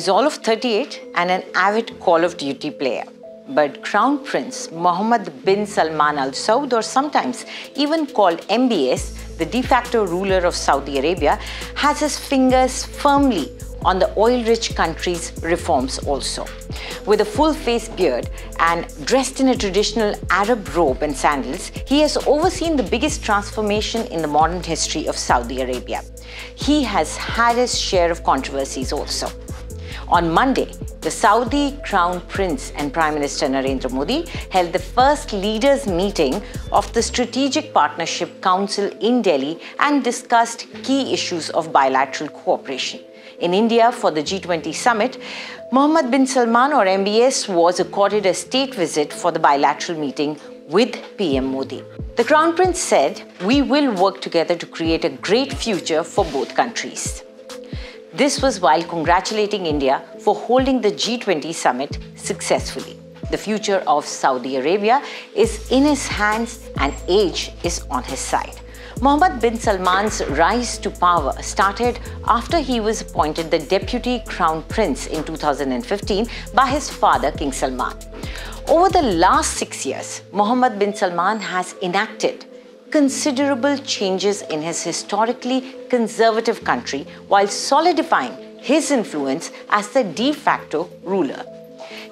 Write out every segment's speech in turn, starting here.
He's all of 38 and an avid Call of Duty player. But Crown Prince Mohammed bin Salman Al Saud, or sometimes even called MBS, the de facto ruler of Saudi Arabia, has his fingers firmly on the oil rich country's reforms also. With a full face beard and dressed in a traditional Arab robe and sandals, he has overseen the biggest transformation in the modern history of Saudi Arabia. He has had his share of controversies also. On Monday, the Saudi Crown Prince and Prime Minister Narendra Modi held the first leaders' meeting of the Strategic Partnership Council in Delhi and discussed key issues of bilateral cooperation. In India for the G20 summit, Mohammed bin Salman or MBS was accorded a state visit for the bilateral meeting with PM Modi. The Crown Prince said, We will work together to create a great future for both countries. This was while congratulating India for holding the G20 summit successfully. The future of Saudi Arabia is in his hands and age is on his side. Mohammed bin Salman's rise to power started after he was appointed the Deputy Crown Prince in 2015 by his father, King Salman. Over the last six years, Mohammed bin Salman has enacted considerable changes in his historically conservative country while solidifying his influence as the de facto ruler.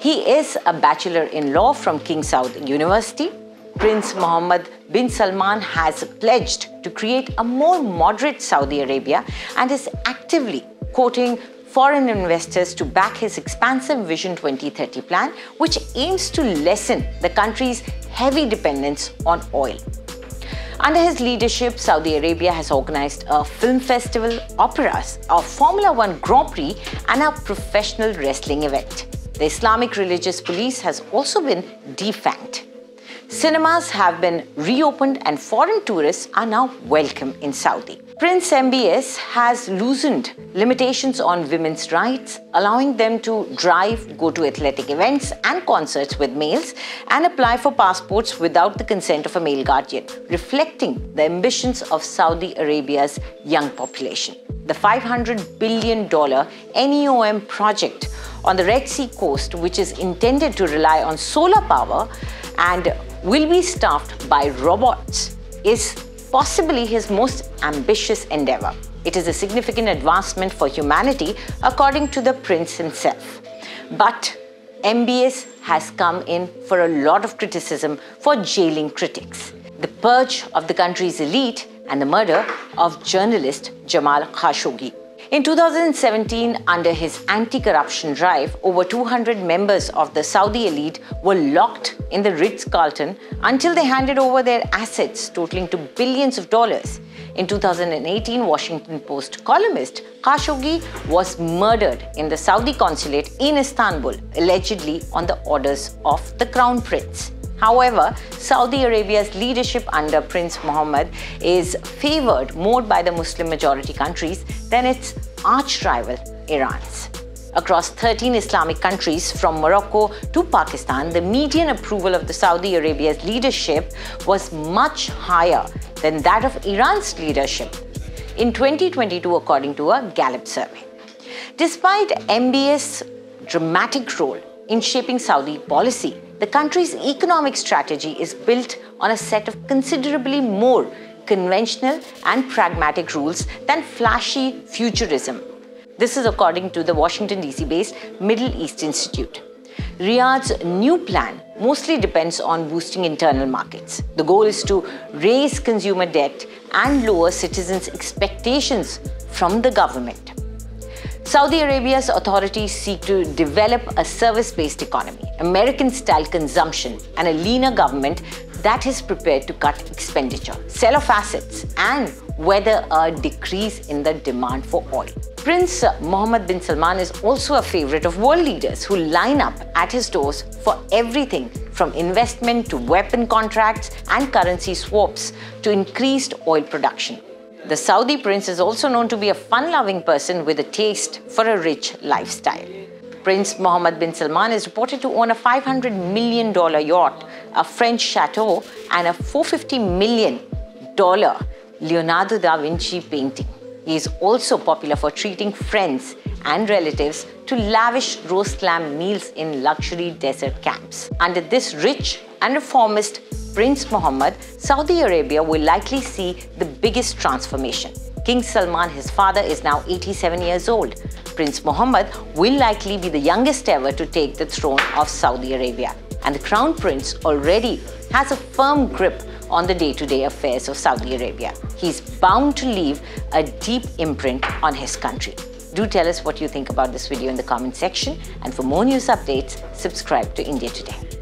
He is a bachelor in law from King Saud University Prince Mohammed bin Salman has pledged to create a more moderate Saudi Arabia and is actively courting foreign investors to back his expansive Vision 2030 plan, which aims to lessen the country's heavy dependence on oil. Under his leadership, Saudi Arabia has organized a film festival, operas, a Formula One Grand Prix, and a professional wrestling event. The Islamic Religious Police has also been defanged. Cinemas have been reopened and foreign tourists are now welcome in Saudi. Prince MBS has loosened limitations on women's rights, allowing them to drive, go to athletic events and concerts with males, and apply for passports without the consent of a male guardian, reflecting the ambitions of Saudi Arabia's young population. The $500 billion NEOM project on the Red Sea coast, which is intended to rely on solar power and will be staffed by robots is possibly his most ambitious endeavor. It is a significant advancement for humanity, according to the prince himself. But MBS has come in for a lot of criticism for jailing critics. The purge of the country's elite and the murder of journalist Jamal Khashoggi. In 2017, under his anti corruption drive, over 200 members of the Saudi elite were locked in the Ritz Carlton until they handed over their assets totaling to billions of dollars. In 2018, Washington Post columnist Khashoggi was murdered in the Saudi consulate in Istanbul, allegedly on the orders of the Crown Prince. However, Saudi Arabia's leadership under Prince Mohammed is favored more by the Muslim majority countries than its arch rival, Iran's. Across 13 Islamic countries from Morocco to Pakistan, the median approval of the Saudi Arabia's leadership was much higher than that of Iran's leadership in 2022 according to a Gallup survey. Despite MBS' dramatic role in shaping Saudi policy, the country's economic strategy is built on a set of considerably more conventional and pragmatic rules than flashy futurism. This is according to the Washington DC based Middle East Institute. Riyadh's new plan mostly depends on boosting internal markets. The goal is to raise consumer debt and lower citizens' expectations from the government. Saudi Arabia's authorities seek to develop a service based economy, American style consumption, and a leaner government that is prepared to cut expenditure, sell off assets, and weather a decrease in the demand for oil. Prince Mohammed bin Salman is also a favorite of world leaders who line up at his doors for everything from investment to weapon contracts and currency swaps to increased oil production. The Saudi prince is also known to be a fun loving person with a taste for a rich lifestyle. Prince Mohammed bin Salman is reported to own a $500 million yacht, a French chateau, and a $450 million Leonardo da Vinci painting. He is also popular for treating friends and relatives to lavish roast lamb meals in luxury desert camps. Under this rich and reformist Prince Mohammed, Saudi Arabia will likely see the biggest transformation. King Salman, his father, is now 87 years old. Prince Mohammed will likely be the youngest ever to take the throne of Saudi Arabia. And the Crown Prince already has a firm grip on the day to day affairs of Saudi Arabia. He's bound to leave a deep imprint on his country. Do tell us what you think about this video in the comment section. And for more news updates, subscribe to India Today.